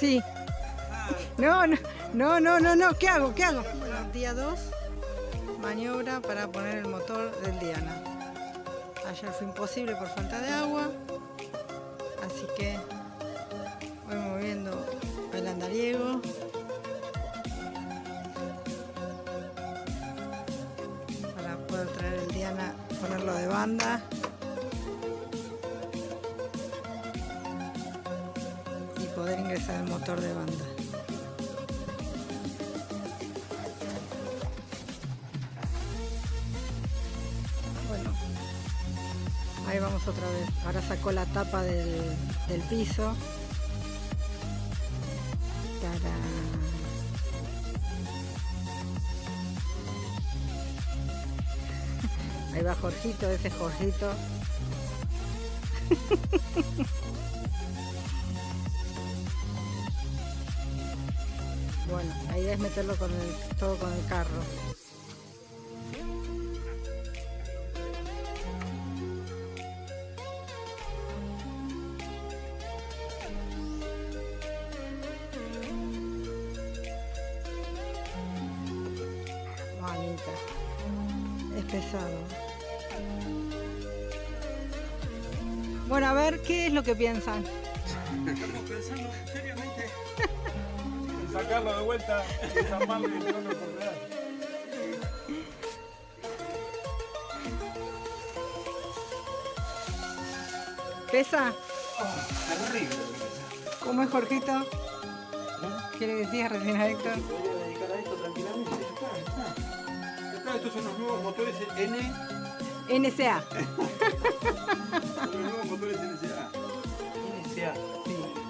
Sí. No, no, no, no, no, no. ¿Qué hago? ¿Qué hago? día 2, maniobra para poner el motor del Diana. Ayer fue imposible por falta de agua, así que voy moviendo el andariego. Para poder traer el Diana, ponerlo de banda. Poder ingresar el motor de banda. Bueno, ahí vamos otra vez. Ahora sacó la tapa del, del piso. Ahí va Jorgito, ese Jorgito. Bueno, la idea es meterlo con el, todo con el carro. Manita. Es pesado. Bueno, a ver, ¿qué es lo que piensan? Estamos pensando seriamente en sacarlo de vuelta y desarmarlo y tirarlo por real. ¿Pesa? terrible. ¿Cómo es Jorgito? ¿Qué le decías recién a Héctor? Me voy a dedicar a esto tranquilamente. Está, está. Está, estos son los nuevos motores N. NSA. Son los nuevos motores NSA. NSA. Sí.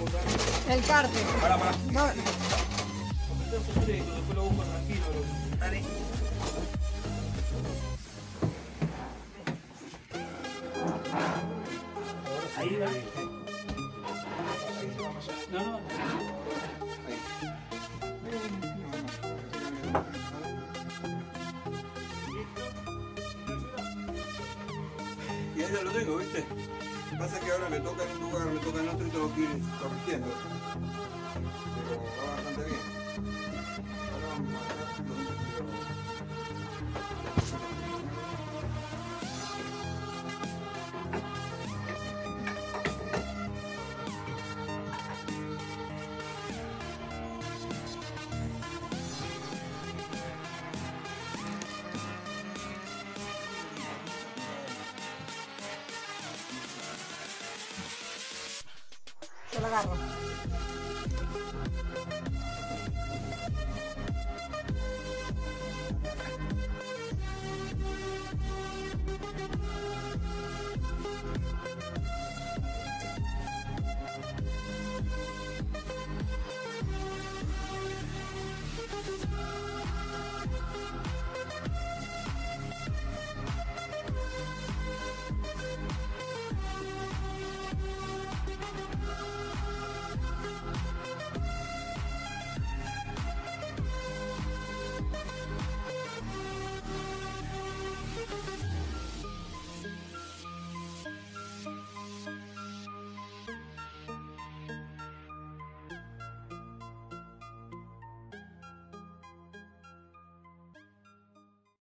El cárter. Para, para. No, Después lo busco tranquilo. Dale. Ahí va. No, no. Y ahí ya lo tengo, ¿viste? Pasa que ahora me toca en un lugar, me toca en otro y tengo que ir corrigiendo. Pero Se lo agarro.